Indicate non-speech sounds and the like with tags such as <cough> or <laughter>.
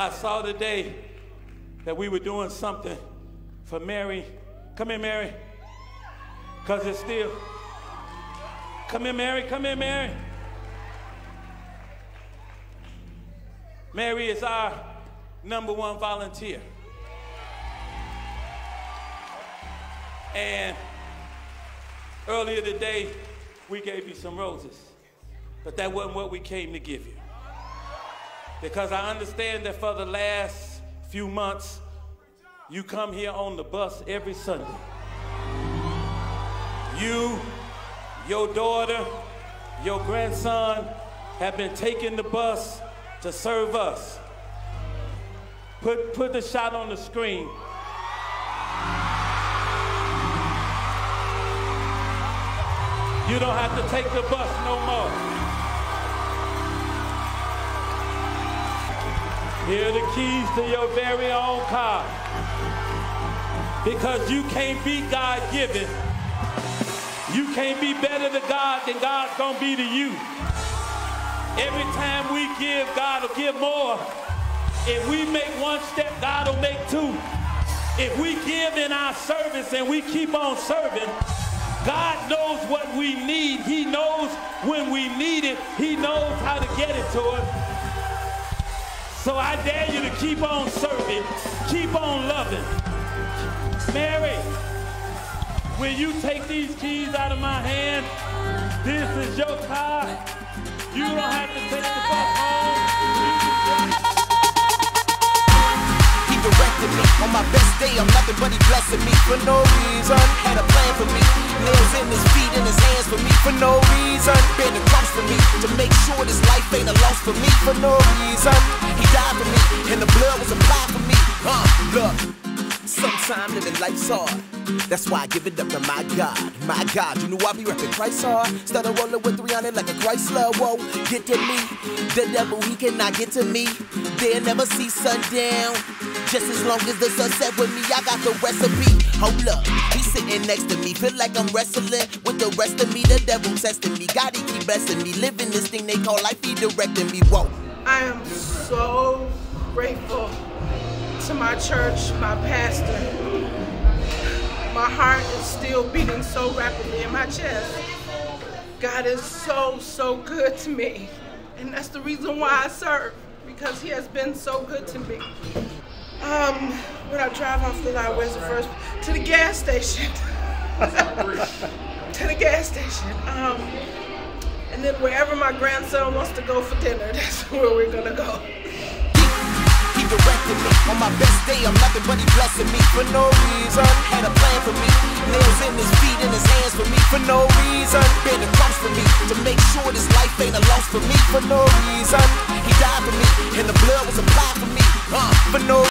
I saw today that we were doing something for Mary. Come here, Mary. Because it's still. Come here, Mary. Come here, Mary. Mary is our number one volunteer. And earlier today, we gave you some roses. But that wasn't what we came to give you. Because I understand that for the last few months, you come here on the bus every Sunday. You, your daughter, your grandson have been taking the bus to serve us. Put, put the shot on the screen. You don't have to take the bus no more. Here are the keys to your very own car. Because you can't be God given. You can't be better to God than God's gonna be to you. Every time we give, God will give more. If we make one step, God will make two. If we give in our service and we keep on serving, God knows what we need. He knows when we need it. He knows how to get it to us. So I dare you to keep on serving, keep on loving. Mary, will you take these keys out of my hand? This is your car. You don't have to take the bus home. He directed me on my best day. I'm nothing but he blessing me for no reason. Nails in his feet and his hands for me for no reason. Been the cross for me to make sure this life ain't a loss for me for no reason. He died for me and the blood was applied for me. Uh, look. Sometimes living life's hard. That's why I give it up to my God. My God, you know I be rapping Christ hard. Started rolling with 300 like a Chrysler. Whoa, get to me. The devil, he cannot get to me. They'll never see sundown. Just as long as the sun set with me, I got the recipe. Hold up, he's sitting next to me. Feel like I'm wrestling with the rest of me. The devil testing me. God, he keep blessing me. Living this thing they call life, he directing me. Whoa. I am so grateful to my church, my pastor. My heart is still beating so rapidly in my chest. God is so, so good to me. And that's the reason why I serve, because he has been so good to me. Um, I drive off the lot, where's the first? To the gas station. to the gas station. Um, and then wherever my grandson wants to go for dinner, <laughs> that's where we're gonna go. He directed me on my best day. I'm nothing but he blessing me for no reason. Had a plan for me. Nails in his feet and his hands for me for no reason. Been cross for me to make sure this life ain't a loss for me for no reason. He died for me and the blood was applied for me uh, for no